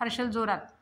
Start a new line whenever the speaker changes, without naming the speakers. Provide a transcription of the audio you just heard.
हर्षल जोरात.